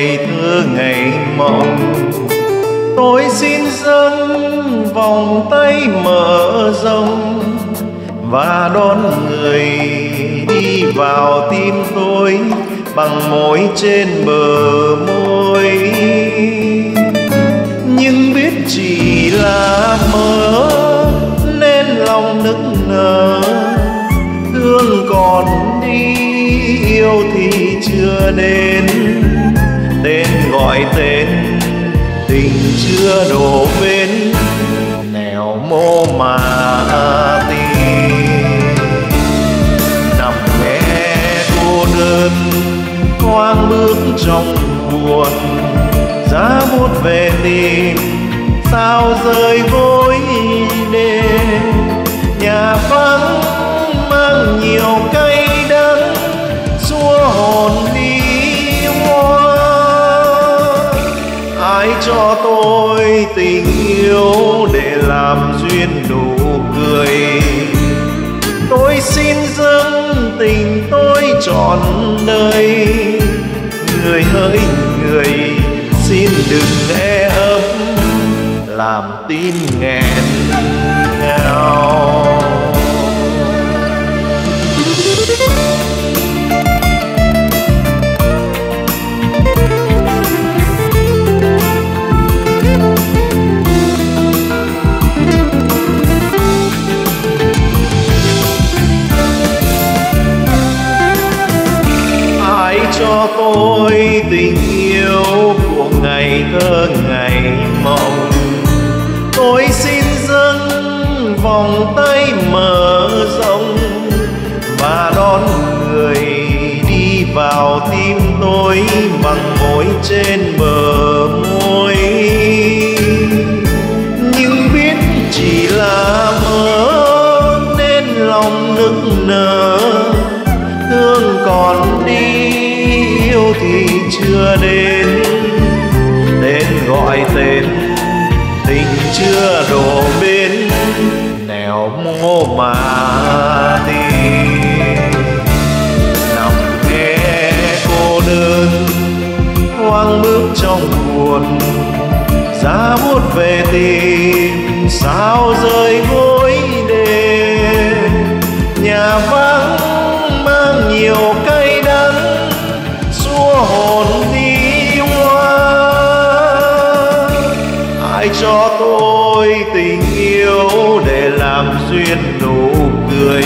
ngày thơ ngày mộng. Tôi xin dâng vòng tay mở rộng và đón người đi vào tim tôi bằng môi trên bờ môi. Nhưng biết chỉ là mơ, nên lòng nức nở. Thương còn đi, yêu thì chưa đến gọi tên. Tình chưa đổ bên nẻo mô mà tìm. Nằm nghe cô đơn hoang bước trong buồn. Giá buốt về tìm sao rơi gối đêm nhà vắng mang nhiều cho tôi tình yêu để làm duyên nụ cười. Tôi xin dâng tình tôi trọn đời. Người hỡi người, xin đừng e ấp làm tim nghẹn ngào cho tôi tình yêu của ngày thơ ngày mộng. Tôi xin dâng vòng tay mở rộng và đón người đi vào tim tôi bằng môi trên bờ môi. Nhưng biết chỉ là mơ nên lòng nức nở. Khi thì chưa đến tên gọi tên tình chưa đổ bên nẻo mô mà đi. Nằm nghe cô đơn hoang bước trong buồn, giá bút về tìm sao rơi gối cho tôi tình yêu để làm duyên nụ cười.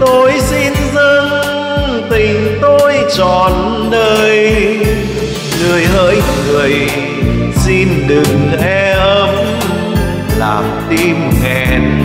Tôi xin dâng tình tôi trọn đời. Người hỡi người, xin đừng e ấp làm tim nghẹn